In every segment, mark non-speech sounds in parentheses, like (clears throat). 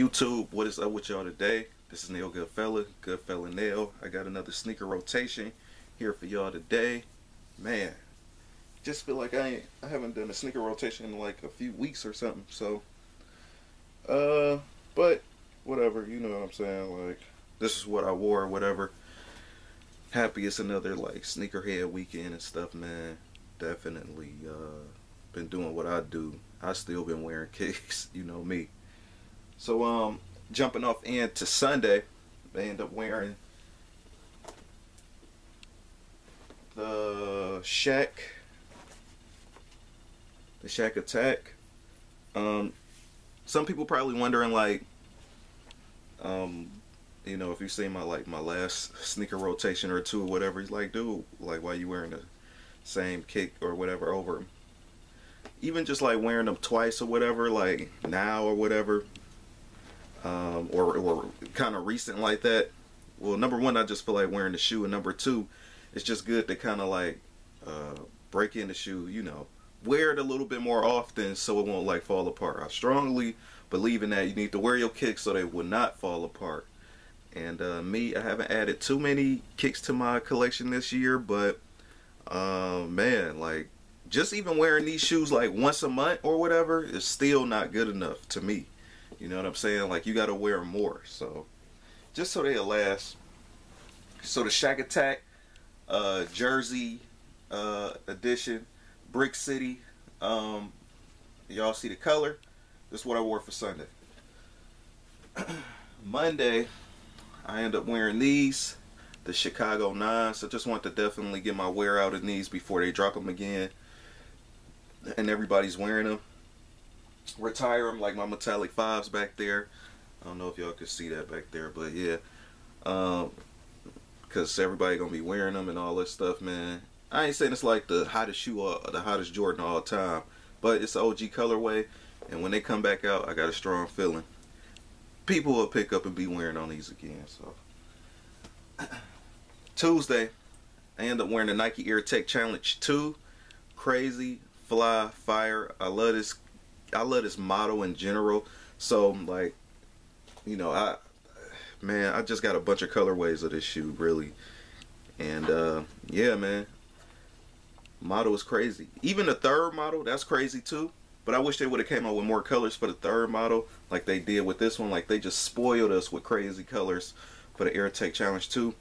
YouTube, what is up with y'all today? This is Nell Goodfella, Goodfella Nell. I got another sneaker rotation here for y'all today. Man, just feel like I ain't, I haven't done a sneaker rotation in like a few weeks or something. So, uh, but whatever, you know what I'm saying? Like, this is what I wore, whatever. Happy it's another like sneakerhead weekend and stuff, man. Definitely, uh, been doing what I do. I still been wearing kicks, (laughs) you know me. So um, jumping off into Sunday, they end up wearing the Shaq, the Shaq Attaq. Um, some people probably wondering like, um, you know, if you see my like my last sneaker rotation or two or whatever, he's like, dude, like why you wearing the same kick or whatever over even just like wearing them twice or whatever, like now or whatever, um, or, or kind of recent like that. Well, number one, I just feel like wearing the shoe, and number two, it's just good to kind of like uh, break in the shoe, you know, wear it a little bit more often so it won't like fall apart. I strongly believe in that. You need to wear your kicks so they will not fall apart. And uh, me, I haven't added too many kicks to my collection this year, but uh, man, like just even wearing these shoes like once a month or whatever is still not good enough to me. You know what I'm saying? Like you got to wear more. So just so they'll last. So the Shaq Attaq uh, Jersey uh, edition, Brick City. Um, y'all see the color? This is what I wore for Sunday. (clears throat) Monday, I end up wearing these, the Chicago 9. So just want to definitely get my wear out in these before they drop them again and everybody's wearing them. Retire them like my metallic fives back there. I don't know if y'all can see that back there, but yeah. Um, Cause everybody gonna be wearing them and all this stuff, man. I ain't saying it's like the hottest shoe or the hottest Jordan all time, but it's OG colorway. And when they come back out, I got a strong feeling. People will pick up and be wearing on these again. So (clears throat) Tuesday, I end up wearing the Nike Air Tech Challenge 2. Crazy fly fire i love this i love this model in general. So like you know i man i just got a bunch of colorways of this shoe really. And uh yeah man. Model is crazy. Even the third model that's crazy too. But i wish they would have came out with more colors for the third model like they did with this one. Like they just spoiled us with crazy colors for the air tech challenge 2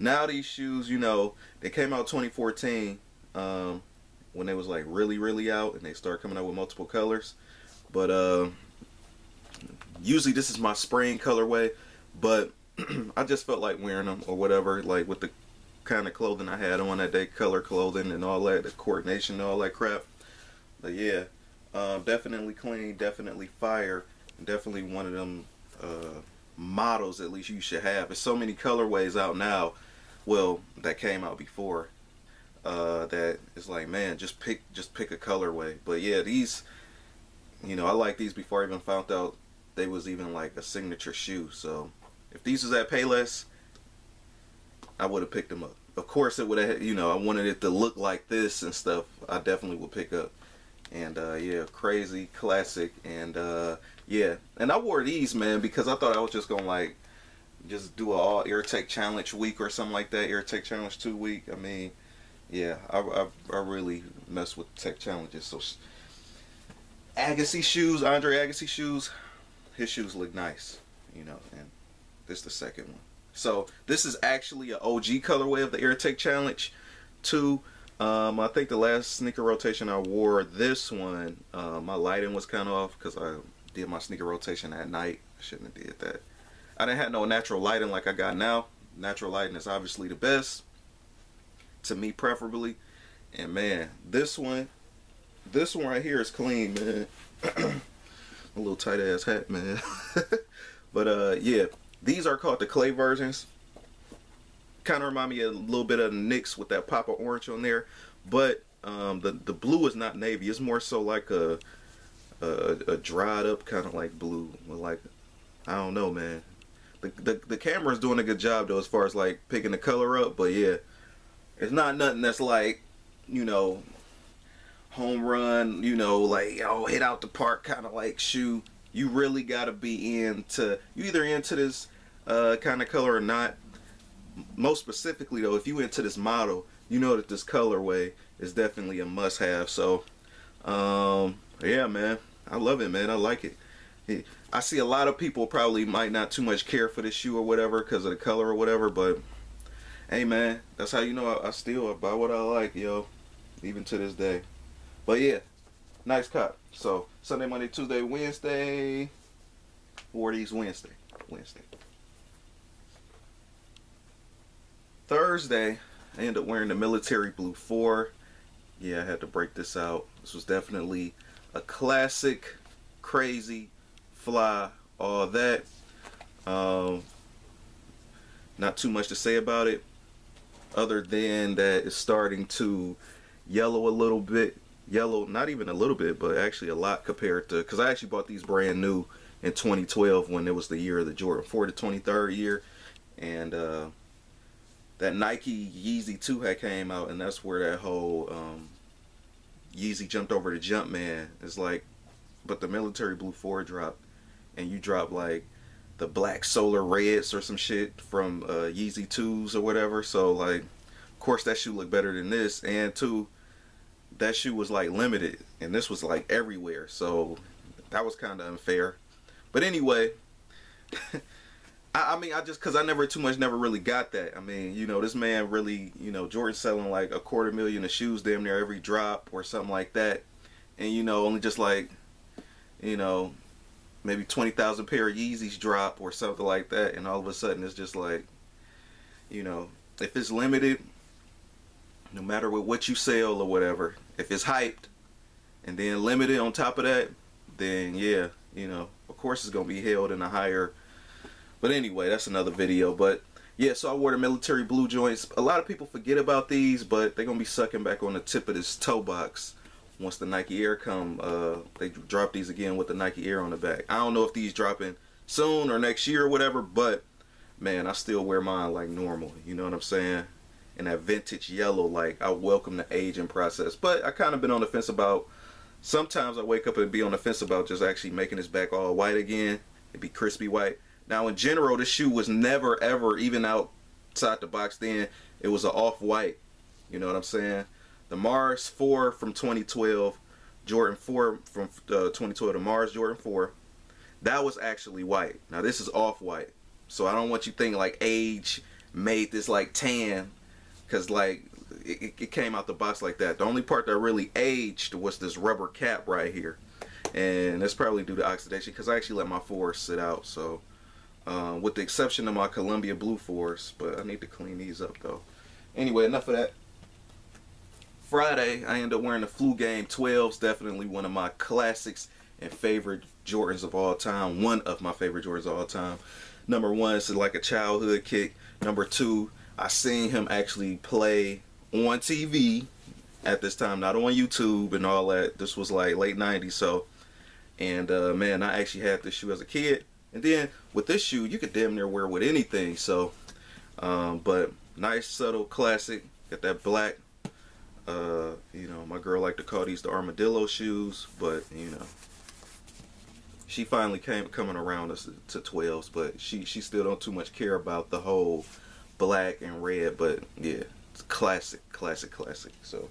now these shoes you know they came out 2014 um when they was like really really out and they start coming out with multiple colors. But uh usually this is my spring colorway but (clears throat) I just felt like wearing them or whatever like with the kind of clothing I had on that day color clothing and all that the coordination and all that crap. But yeah um, definitely clean definitely fire definitely one of them uh, models at least you should have. There's so many colorways out now well that came out before uh, that is like, man, just pick just pick a colorway. But yeah, these, you know, I like these before I even found out they was even like a signature shoe. So if these was at Payless, I would have picked them up. Of course, it would have, you know, I wanted it to look like this and stuff. I definitely would pick up. And uh, yeah, crazy classic. And uh, yeah, and I wore these, man, because I thought I was just gonna like just do a all Air Tech challenge week or something like that. Air Tech challenge two week. I mean yeah, I, I, I really mess with tech challenges. So Agassi shoes, Andre Agassi shoes, his shoes look nice, you know, and this is the second one. So this is actually an OG colorway of the Air Tech Challenge 2. Um, I think the last sneaker rotation I wore this one, uh, my lighting was kind of off because I did my sneaker rotation at night. I shouldn't have did that. I didn't have no natural lighting like I got now. Natural lighting is obviously the best to me preferably. And man, this one, this one right here is clean, man. (clears throat) a little tight ass hat, man. (laughs) but uh, yeah, these are called the clay versions. Kind of remind me a little bit of Knicks with that pop of orange on there, but um, the the blue is not navy. It's more so like a a, a dried up kind of like blue, like I don't know, man. The, the the camera's doing a good job though as far as like picking the color up, but yeah, it's not nothing that's like, you know, home run, you know, like oh hit out the park kind of like shoe. you really gotta be into you either into this uh, kind of color or not. Most specifically though, if you into this model, you know that this colorway is definitely a must-have. So, um, yeah, man, I love it, man. I like it. I see a lot of people probably might not too much care for this shoe or whatever because of the color or whatever, but hey, man, that's how you know I, I still buy what I like, yo, even to this day. But yeah, nice cut. So Sunday, Monday, Tuesday, Wednesday, or these Wednesday, Wednesday. Thursday, I ended up wearing the military blue 4. Yeah, I had to break this out. This was definitely a classic, crazy, fly, all that. Um, not too much to say about it other than that it's starting to yellow a little bit yellow not even a little bit but actually a lot compared to because I actually bought these brand new in 2012 when it was the year of the Jordan 4 the 23rd year and uh, that Nike Yeezy 2 had came out, and that's where that whole um, Yeezy jumped over the Jumpman. It's like, but the military blue 4 dropped, and you drop like the black solar reds or some shit from uh, Yeezy 2s or whatever. So, like, of course, that shoe looked better than this, and two, that shoe was like limited, and this was like everywhere. So, that was kind of unfair. But anyway. (laughs) I, I mean, I just because I never too much never really got that. I mean, you know, this man really, you know, Jordan selling like a quarter million of shoes damn near every drop or something like that, and you know, only just like, you know, maybe twenty thousand pair of Yeezys drop or something like that, and all of a sudden it's just like, you know, if it's limited, no matter what, what you sell or whatever, if it's hyped and then limited on top of that, then yeah, you know, of course it's gonna be held in a higher but anyway, that's another video. But yeah, so I wore the military blue joints. A lot of people forget about these, but they're gonna be sucking back on the tip of this toe box once the Nike Air come. Uh, they drop these again with the Nike Air on the back. I don't know if these dropping soon or next year or whatever, but man, I still wear mine like normal. You know what I'm saying? And that vintage yellow, like I welcome the aging process. But I kind of been on the fence about. Sometimes I wake up and be on the fence about just actually making this back all white again. It'd be crispy white. Now, in general, the shoe was never, ever, even outside the box then, it was an off-white. You know what I'm saying? The Mars 4 from 2012, Jordan 4 from uh, 2012, the Mars Jordan 4, that was actually white. Now, this is off-white. So I don't want you thinking like age made this like tan because like it, it, came out the box like that. The only part that really aged was this rubber cap right here. And that's probably due to oxidation because I actually let my four sit out. So uh, with the exception of my Columbia Blue Force, but I need to clean these up though. Anyway, enough of that. Friday, I end up wearing the Flu Game 12s, definitely one of my classics and favorite Jordans of all time. One of my favorite Jordans of all time. Number one, it's like a childhood kick. Number two, I seen him actually play on TV at this time, not on YouTube and all that. This was like late 90s, so. And uh, man, I actually had this shoe as a kid. And then with this shoe, you could damn near wear with anything. So, um, but nice, subtle, classic. Got that black. Uh, you know, my girl like to call these the armadillo shoes, but you know, she finally came coming around us to 12s, but she she still don't too much care about the whole black and red. But yeah, it's classic, classic, classic. So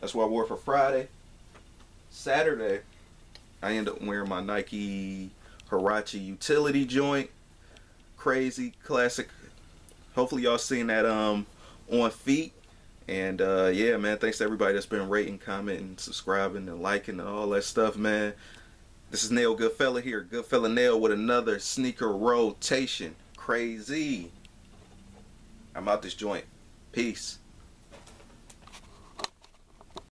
that's what I wore for Friday. Saturday, I end up wearing my Nike Huarache utility joint. Crazy classic. Hopefully y'all seen that um on feet. And uh, yeah, man, thanks to everybody that's been rating, commenting, subscribing, and liking and all that stuff, man. This is Nell Goodfella here, Goodfella Nell with another sneaker rotation. Crazy. I'm out this joint. Peace.